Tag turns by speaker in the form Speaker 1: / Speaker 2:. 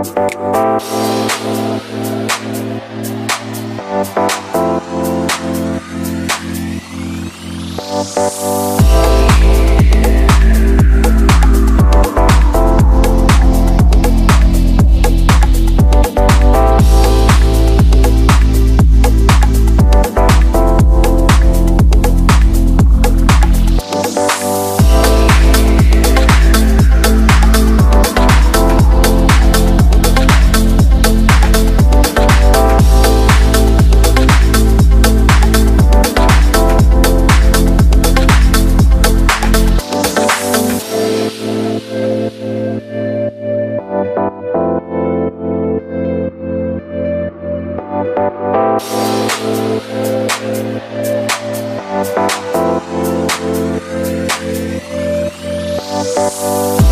Speaker 1: Thank Bye.